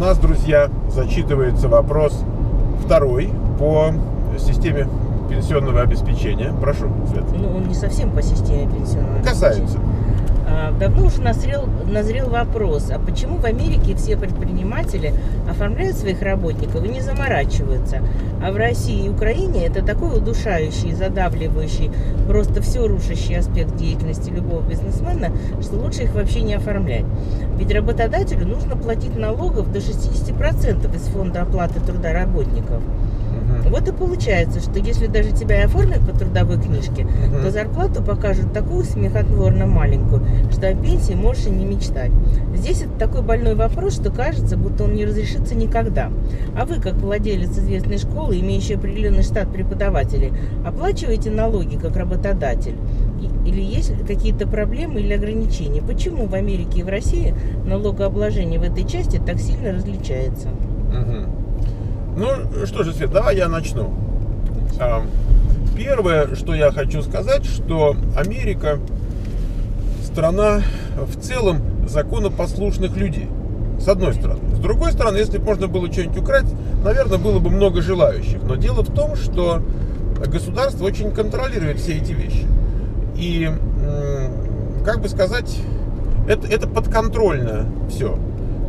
нас, друзья, зачитывается вопрос второй по системе пенсионного обеспечения. Прошу, Свет. Ну, он не совсем по системе пенсионного Касается. обеспечения. А, Давно уже назрел, назрел вопрос, а почему в Америке все предприниматели оформляют своих работников и не заморачиваются, а в России и Украине это такой удушающий, задавливающий, просто все рушащий аспект деятельности любого бизнесмена, что лучше их вообще не оформлять. Ведь работодателю нужно платить налогов до 60% из фонда оплаты труда работников. Мгм. Вот и получается, что если даже тебя и оформят по трудовой книжке, Мгм. то зарплату покажут такую смехотворно маленькую, что о пенсии можешь и не мечтать. Здесь это такой больной вопрос, что кажется, будто он не разрешится никогда. А вы, как владелец известной школы, имеющий определенный штат преподавателей, оплачиваете налоги как работодатель? Или есть какие-то проблемы или ограничения? Почему в Америке и в России налогообложение в этой части так сильно различается? Мгм. Ну что же, Свет, давай я начну. А, Первое, что я хочу сказать, что Америка страна в целом законопослушных людей. С одной стороны. С другой стороны, если бы можно было что-нибудь украсть, наверное, было бы много желающих. Но дело в том, что государство очень контролирует все эти вещи. И, как бы сказать, это, это подконтрольно все.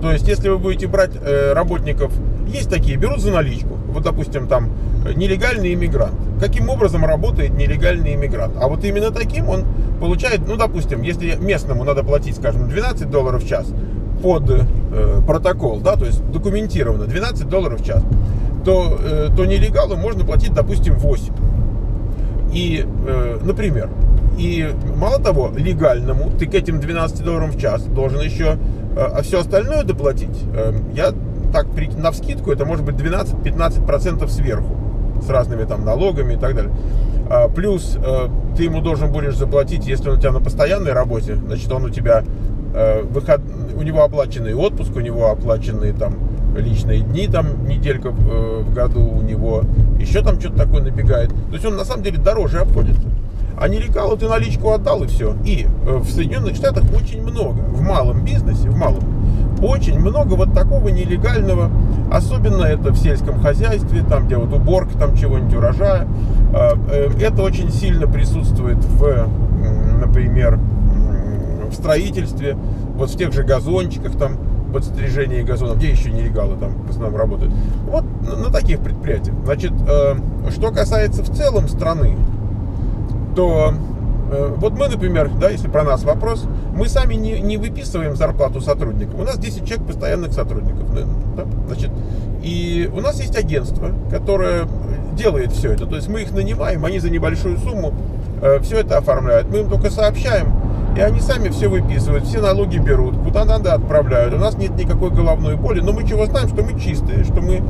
То есть, если вы будете брать э, работников, есть такие, берут за наличку. Вот, допустим, там э, нелегальный иммигрант. Каким образом работает нелегальный иммигрант? А вот именно таким он получает, ну, допустим, если местному надо платить, скажем, 12 долларов в час под э, протокол, да, то есть документированно 12 долларов в час, то, э, то нелегалу можно платить, допустим, 8. И, э, например, и мало того, легальному ты к этим 12 долларам в час должен еще а все остальное доплатить. Э, Я так на вскидку, это может быть 12-15% сверху с разными там налогами и так далее. А, Плюс э, ты ему должен будешь заплатить, если он у тебя на постоянной работе, значит он у тебя э, выход, у него оплаченный отпуск, у него оплаченные там личные дни, там неделька э, в году у него, еще там что-то такое набегает. То есть он на самом деле дороже обходится. А нелегалу ты наличку отдал и все. И в Соединенных Штатах очень много, в малом бизнесе, в малом, очень много вот такого нелегального, особенно это в сельском хозяйстве, там где вот уборка там чего-нибудь урожая. Э, э, Это очень сильно присутствует в, например, в строительстве, вот в тех же газончиках там, подстрижении газонов, где еще нелегалы там в основном работают. Вот на, таких предприятиях. Значит, э, что касается в целом страны, то вот мы, например, да, если про нас вопрос, мы сами не, не выписываем зарплату сотрудникам. У нас 10 человек постоянных сотрудников. да, значит, и у нас есть агентство, которое делает все это. То есть мы их нанимаем, они за небольшую сумму э, все это оформляют. Мы им только сообщаем, и они сами все выписывают, все налоги берут, куда надо отправляют. У нас нет никакой головной боли, но мы чего знаем, что мы чистые, что мы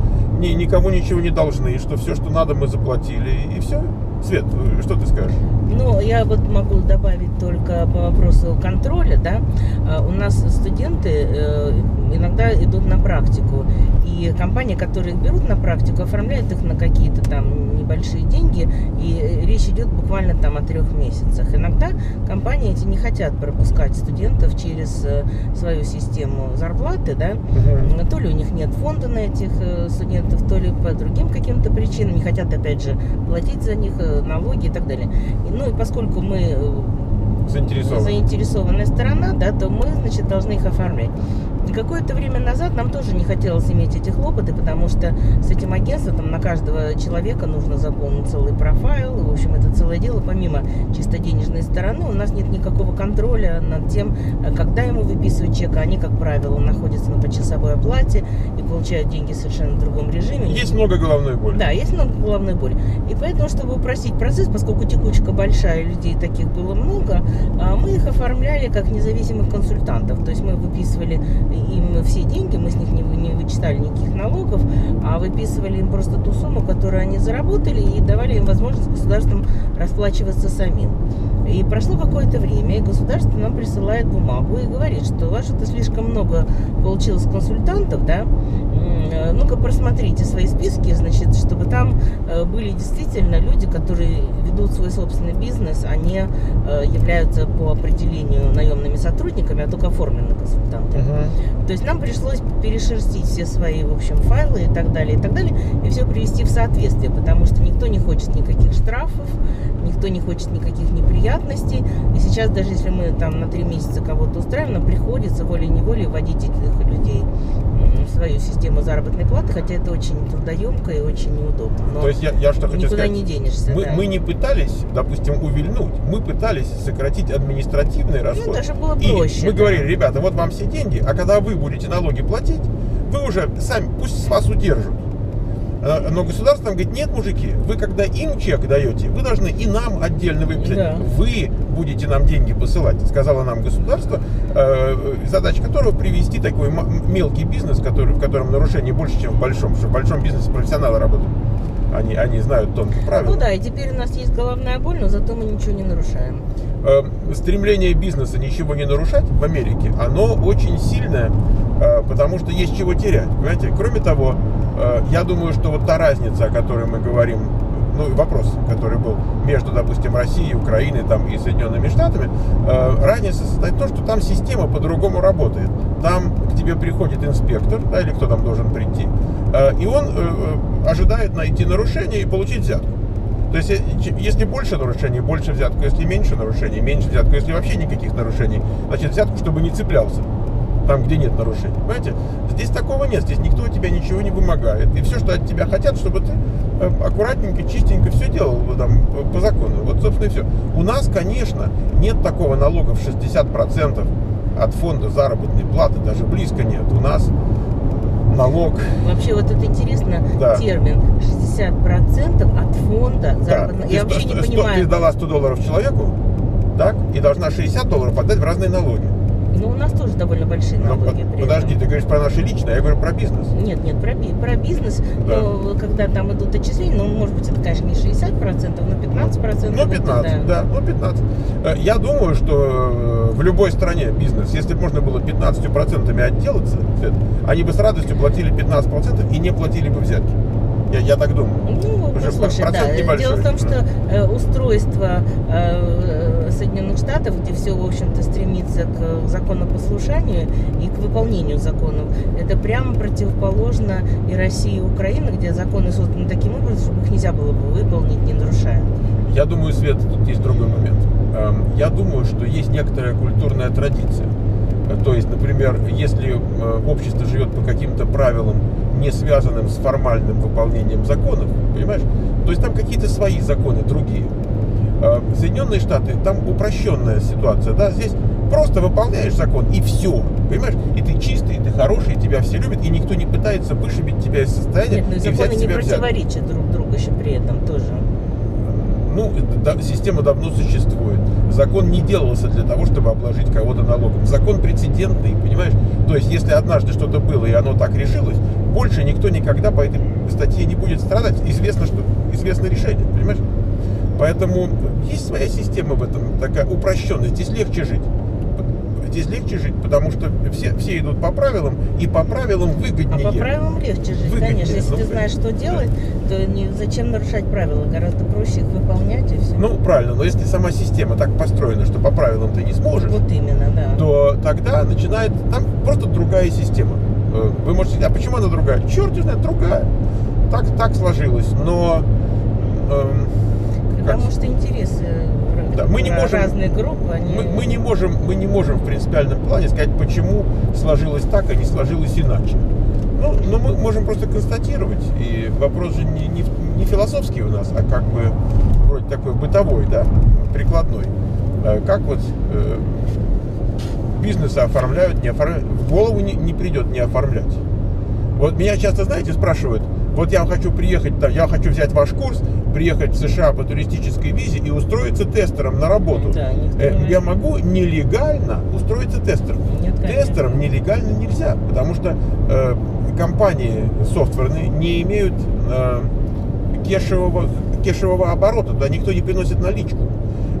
ни, никому ничего не должны, что все, что надо, мы заплатили, и все. Свет, что ты скажешь? Ну, я вот могу добавить только по вопросу контроля, да. А, У нас студенты э, иногда идут на практику, и компании, которые их берут на практику, оформляют их на какие-то там небольшие деньги, и речь идет буквально там о трех месяцах. Иногда компании эти не хотят пропускать студентов через э, свою систему зарплаты, да, Мгм. то ли у них нет фонда на этих э, студентов, то ли по другим каким-то причинам, не хотят опять же платить за них э, налоги и так далее. Ну и поскольку мы э, заинтересованная сторона, да, то мы, значит, должны их оформлять. И какое-то время назад нам тоже не хотелось иметь эти хлопоты, потому что с этим агентством на каждого человека нужно заполнить целый профайл. В общем, это целое дело. Помимо чисто денежной стороны, у нас нет никакого контроля над тем, когда ему выписывают чек. Они, как правило, находятся на почасовой оплате и получают деньги совершенно в другом режиме. Есть много головной боли. Да, есть много головной боли. И поэтому, чтобы упростить процесс, поскольку текучка большая, людей таких было много, а, мы их оформляли как независимых консультантов. То есть мы выписывали им все деньги, мы с них не, не вычитали никаких налогов, а выписывали им просто ту сумму, которую они заработали, и давали им возможность государством расплачиваться самим. И прошло какое-то время, и государство нам присылает бумагу и говорит, что у вас что-то слишком много получилось консультантов, да, ну-ка просмотрите свои списки, значит, чтобы там э, были действительно люди, которые ведут свой собственный бизнес, они э, являются по определению наемными сотрудниками, а только оформлены консультантами. Мгм. То есть нам пришлось перешерстить все свои, в общем, файлы и так далее, и так далее, и все привести в соответствие, потому что никто не хочет никаких штрафов, никто не хочет никаких неприятностей. И сейчас даже если мы там на три месяца кого-то устраиваем, нам приходится волей-неволей вводить этих людей в свою систему заработной платы, хотя это очень трудоемко и очень неудобно. Но То есть я, я что хочу никуда сказать. не денешься. Мы, да. мы не пытались, допустим, увильнуть, мы пытались сократить административные расходы. Ну, даже было И проще. мы да. говорили, ребята, вот вам все деньги, а когда вы будете налоги платить, вы уже сами, пусть с вас удержат. Э, Но государство нам говорит, нет, мужики, вы когда им чек даете, вы должны и нам отдельно выписать. Да. Вы будете нам деньги посылать, сказала нам государство, э, задача которого привести такой мелкий бизнес, который, в котором нарушений больше, чем в большом, потому что в большом бизнесе профессионалы работают. Они, они знают тонко правила. Ну да, и теперь у нас есть головная боль, но зато мы ничего не нарушаем. Э, стремление бизнеса ничего не нарушать в Америке, оно очень сильное, э, потому что есть чего терять. Понимаете? Кроме того, э, я думаю, что вот та разница, о которой мы говорим, ну вопрос, который был между, допустим, Россией, Украиной там, и Соединенными Штатами, э, разница состоит в том, что там система по-другому работает. Там к тебе приходит инспектор, да, или кто там должен прийти, э, и он э, э, ожидает найти нарушение и получить взятку. То есть, э, если больше нарушений, больше взятку, если меньше нарушений, меньше взятку, если вообще никаких нарушений, значит взятку, чтобы не цеплялся там, где нет нарушений. Понимаете? Здесь такого нет, здесь никто от тебя ничего не вымогает. И все, что от тебя хотят, чтобы ты э, аккуратненько, чистенько все делал вот там, э, по закону. Вот, собственно, и все. У нас, конечно, нет такого налога в 60% от фонда заработной платы, даже близко нет. У нас налог Вообще вот это интересно, Да. термин 60% от фонда Да. заработной. Ты Я сто- вообще не сто- понимаю. Ты дала 100 долларов человеку, так, и должна 60 долларов отдать в разные налоги. Ну, у нас тоже довольно большие Но налоги. Ну, под- при подожди, ты говоришь про наше личное, я говорю про бизнес. Нет, нет, про, про бизнес, Да. но когда там идут отчисления, ну, может быть, это, конечно, не 60%, но 15%. Ну, это 15, да, ну 15. Э, Я думаю, что э, в любой стране бизнес, если бы можно было 15% отделаться, они бы с радостью платили 15% и не платили бы взятки. Я, я так думаю. Ну, Уже послушай, процент да. небольшой. Дело в том, что э, устройство э, Штатов, где все, в общем-то, стремится к законопослушанию и к выполнению законов, это прямо противоположно и России, и Украине, где законы созданы таким образом, чтобы их нельзя было бы выполнить, не нарушая. Я думаю, Свет, тут есть другой момент. Эм, Я думаю, что есть некоторая культурная традиция. Э, То есть, например, если э, общество живет по каким-то правилам, не связанным с формальным выполнением законов, понимаешь? То есть там какие-то свои законы, другие. Э, Соединенные Штаты, там упрощенная ситуация, да, здесь просто выполняешь закон и все, понимаешь? И ты чистый, и ты хороший, и тебя все любят, и никто не пытается вышибить тебя из состояния Нет, но законы не противоречат друг другу еще при этом тоже. Ну, да, система давно существует. Закон не делался для того, чтобы обложить кого-то налогом. Закон прецедентный, понимаешь? То есть, если однажды что-то было и оно так решилось, больше никто никогда по этой статье не будет страдать. Известно, что известно решение, понимаешь? Поэтому есть своя система в этом, такая упрощенная. Здесь легче жить. Здесь легче жить, потому что все, все идут по правилам, и по правилам А выгоднее. по правилам легче жить, Выгоднее, конечно. Если ну, ты знаешь, что делать, то не, зачем нарушать правила? Гораздо проще их выполнять и все. Ну, правильно, но если сама система так построена, что по правилам ты не сможешь, вот именно, да. то тогда начинает там просто другая система. Э, Вы можете сказать, а почему она другая? Черт знает, другая. Так, так сложилось, но эм, Потому что интересы р- Да, мы не ра- можем- разных групп, они... мы, мы не можем, мы не можем в принципиальном плане сказать, почему сложилось так, а не сложилось иначе. Ну, но мы можем просто констатировать, и вопрос же не, не, не философский у нас, а как бы вроде такой бытовой, да, прикладной. Э, Как вот э, бизнесы оформляют, не оформляют, в голову не, не придет не оформлять. Вот меня часто, знаете, спрашивают, вот я хочу приехать, я хочу взять ваш курс, приехать в США по туристической визе и устроиться тестером на работу. Да, Э, Я могу нелегально устроиться тестером. Нет, конечно. Тестером нелегально нельзя, потому что э, компании софтверные не имеют э, кешевого, кешевого оборота, туда никто не приносит наличку.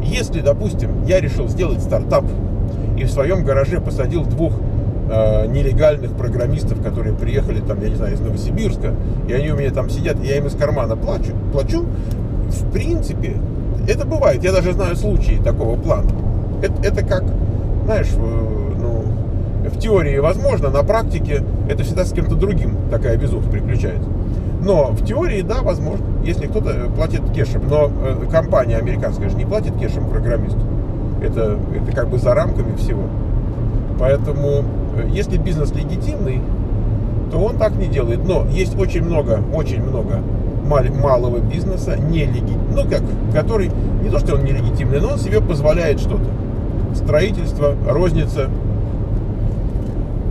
Если, допустим, я решил сделать стартап и в своем гараже посадил двух э, нелегальных программистов, которые приехали там, я не знаю, из Новосибирска, и они у меня там сидят, я им из кармана плачу, плачу, в принципе, это бывает. Я даже знаю случаи такого плана. Это, это как, знаешь, ну, в теории возможно, на практике это всегда с кем-то другим такая везуха приключается. Но в теории, да, возможно, если кто-то платит кешем. Но э, компания американская же не платит кешем программисту. Это, это как бы за рамками всего. Поэтому, э, если бизнес легитимный, то он так не делает. Но есть очень много, очень много малого бизнеса, не леги... ну как, который не то, что он нелегитимный, но он себе позволяет что-то. Строительство, розница,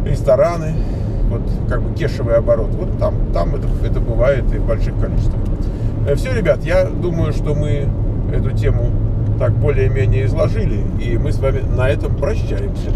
рестораны, вот как бы кешевый оборот. Вот там, там это, это бывает и в больших количествах. Э, Все, ребят, я думаю, что мы эту тему так более-менее изложили, и мы с вами на этом прощаемся.